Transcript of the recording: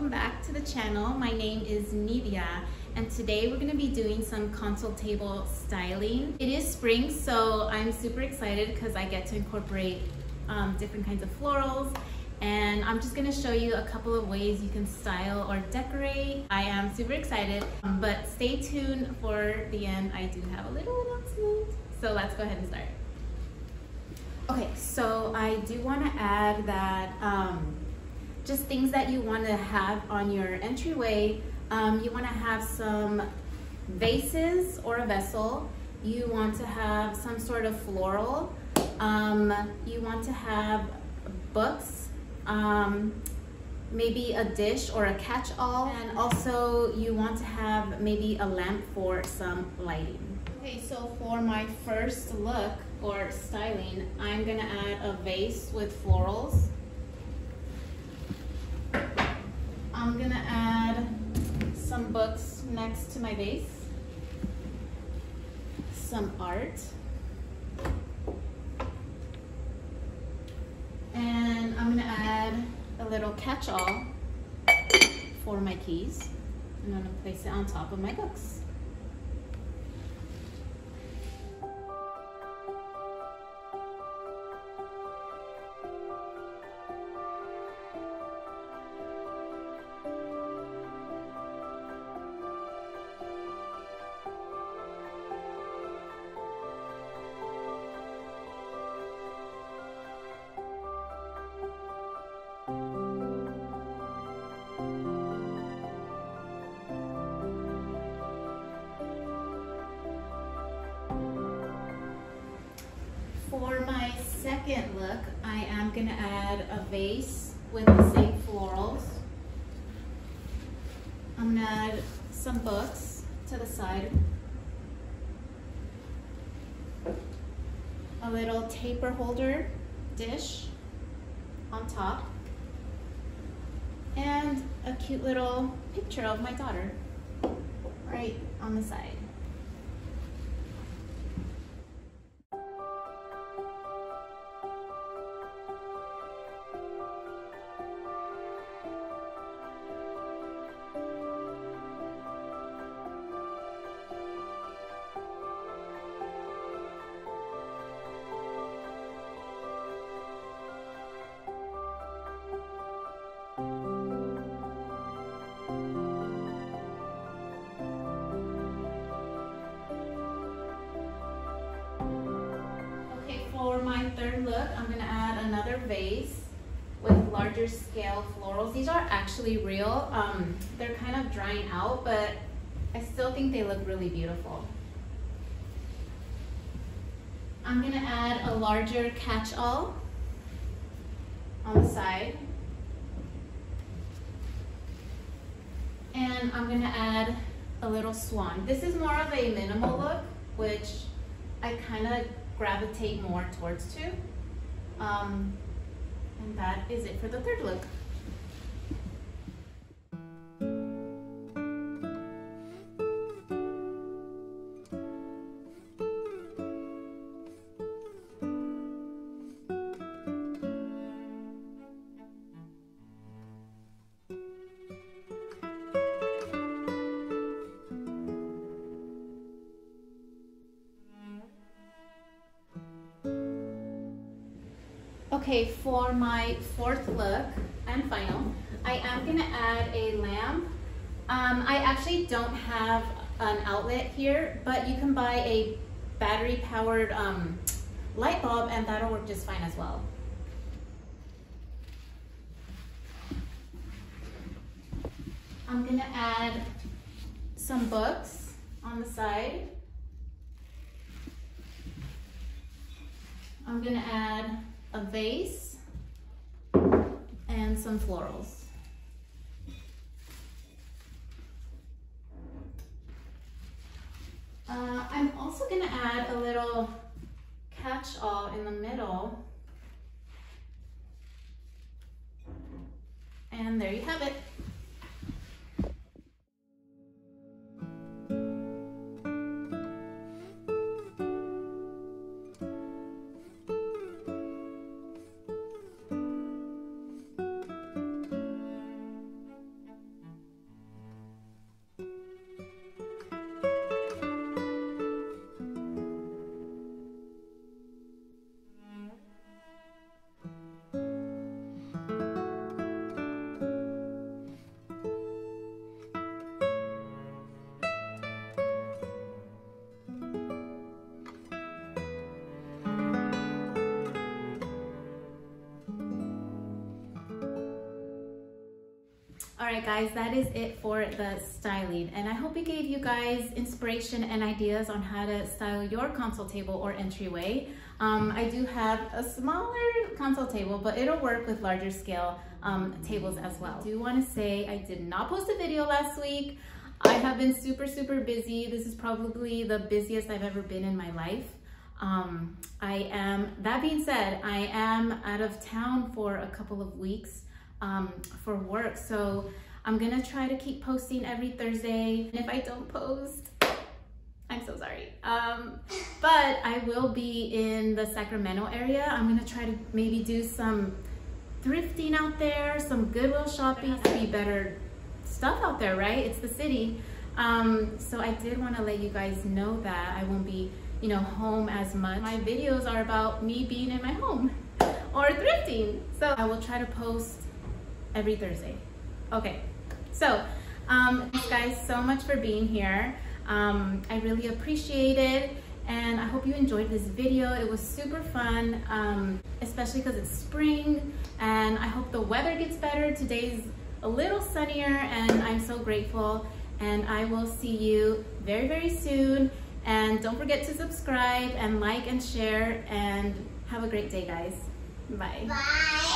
welcome back to the channel. My name is Nidia and today we're going to be doing some console table styling. It is spring so I'm super excited because I get to incorporate um, different kinds of florals and I'm just going to show you a couple of ways you can style or decorate. I am super excited but stay tuned for the end. I do have a little announcement so let's go ahead and start. Okay, so I do want to add that um, just things that you want to have on your entryway. Um, you want to have some vases or a vessel. You want to have some sort of floral. Um, you want to have books, um, maybe a dish or a catch-all. And also you want to have maybe a lamp for some lighting. Okay, so for my first look or styling, I'm gonna add a vase with florals. I'm gonna add some books next to my vase, some art, and I'm gonna add a little catch-all for my keys. And I'm gonna place it on top of my books. Look, I am gonna add a vase with the same florals. I'm gonna add some books to the side. A little taper holder dish on top. And a cute little picture of my daughter right on the side. Third look, I'm gonna add another vase with larger scale florals. These are actually real. Um, they're kind of drying out, but I still think they look really beautiful. I'm gonna add a larger catch-all on the side. And I'm gonna add a little swan. This is more of a minimal look, which I kind of gravitate more towards too. Um, and that is it for the third look. Okay, for my fourth look and final, I am gonna add a lamp. Um, I actually don't have an outlet here, but you can buy a battery powered um, light bulb and that'll work just fine as well. I'm gonna add some books on the side. I'm gonna add a vase and some florals. Uh, I'm also gonna add a little catch-all in the middle. And there you have it. All right, guys, that is it for the styling. And I hope it gave you guys inspiration and ideas on how to style your console table or entryway. Um, I do have a smaller console table, but it'll work with larger scale um, tables as well. I do want to say I did not post a video last week. I have been super, super busy. This is probably the busiest I've ever been in my life. Um, I am, that being said, I am out of town for a couple of weeks um, for work. So I'm gonna try to keep posting every Thursday. And if I don't post, I'm so sorry. Um, but I will be in the Sacramento area. I'm gonna try to maybe do some thrifting out there, some Goodwill shopping. to be better stuff out there, right? It's the city. Um, so I did wanna let you guys know that I won't be you know, home as much. My videos are about me being in my home or thrifting. So I will try to post every Thursday. Okay, so um, thanks guys so much for being here. Um, I really appreciate it and I hope you enjoyed this video. It was super fun, um, especially because it's spring and I hope the weather gets better. Today's a little sunnier and I'm so grateful and I will see you very, very soon. And don't forget to subscribe and like and share and have a great day, guys. Bye. Bye.